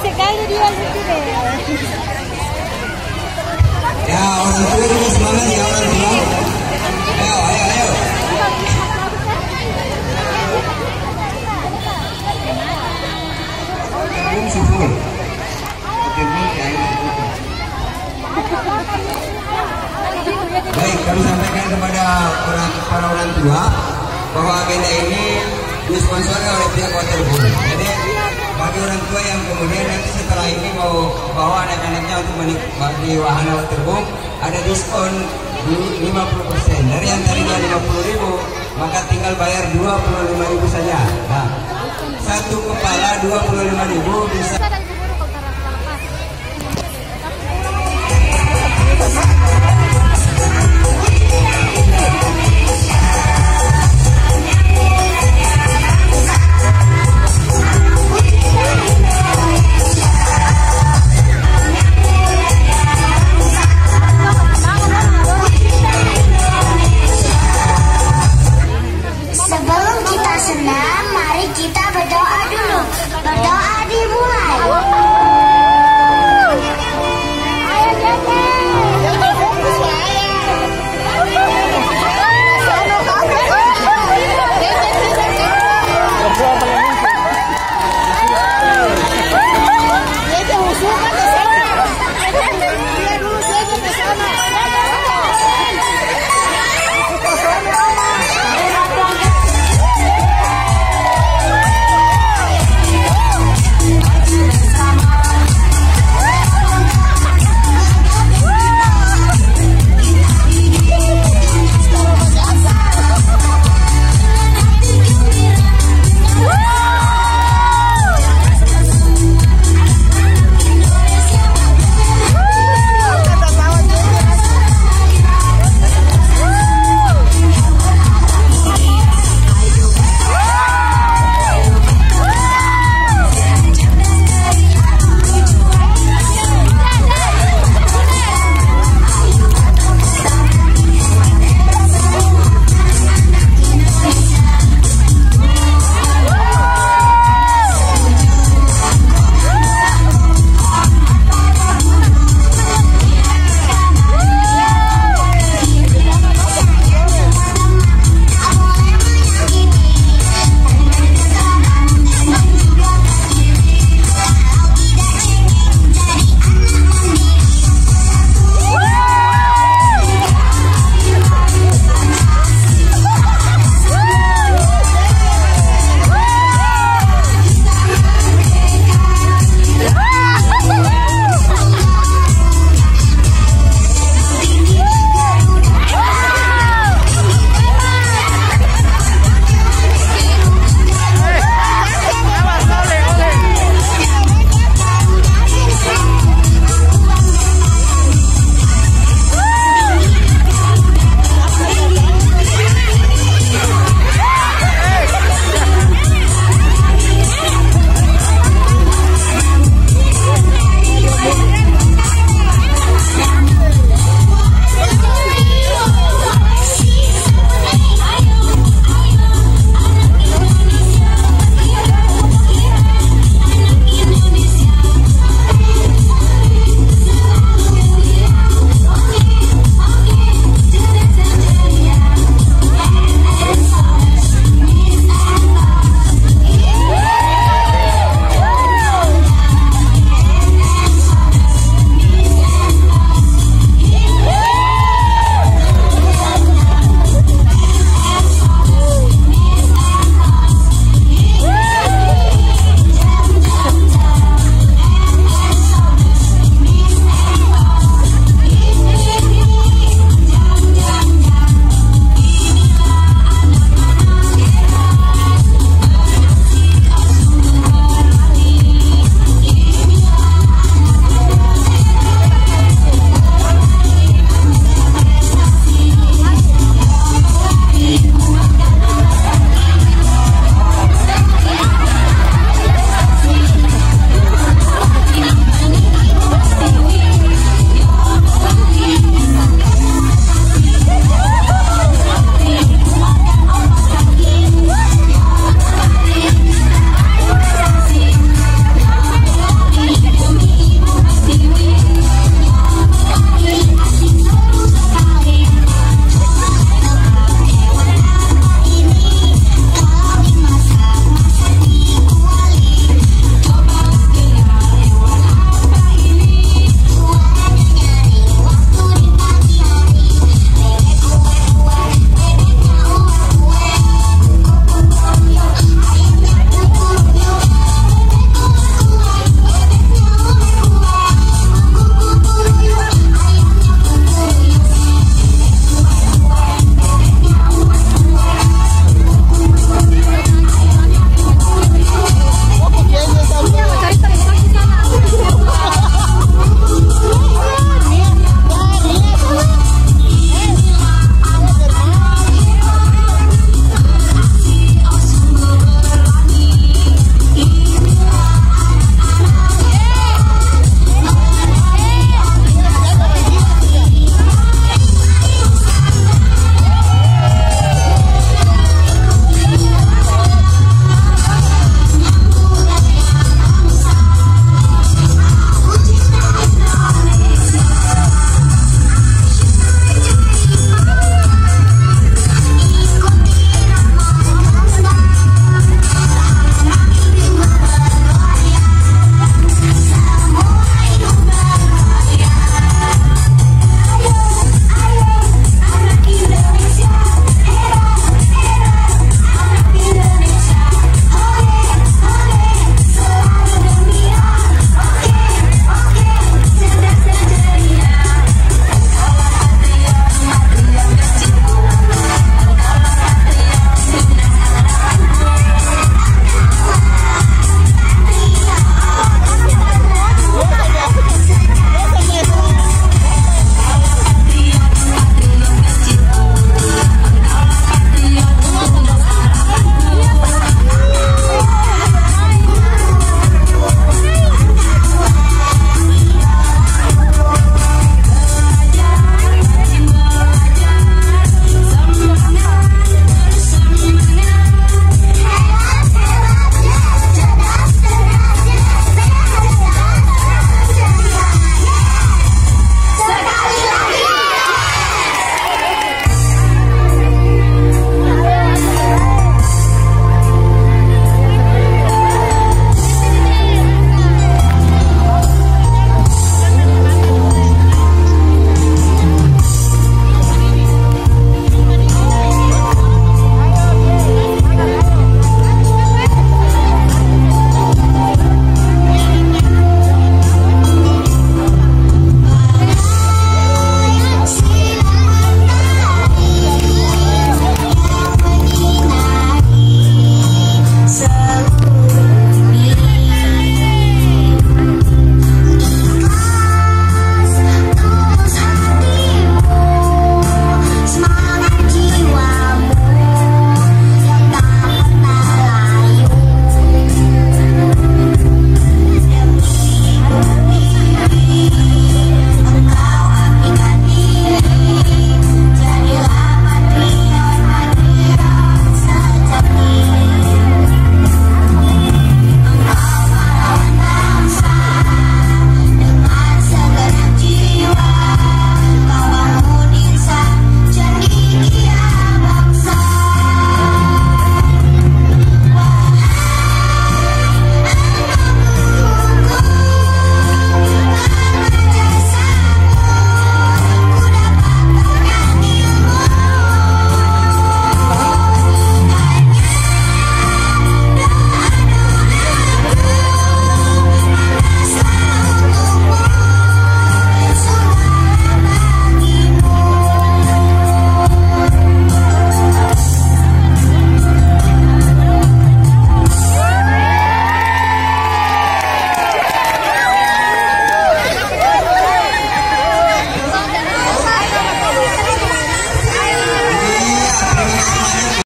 sekali. Dia gitu. Ya orang tua semangat ya orang tua. Baik, kami sampaikan kepada para orang tua bahwa agenda ini disponsori oleh pihak hotel. Jadi bagi orang tua yang kemudian nanti setelah ini mau bawa anak-anaknya untuk menikmati wahana waterboom ada diskon 50% dari yang tadinya 50 ribu maka tinggal bayar 25 ribu saja nah, satu kepala 25 ribu bisa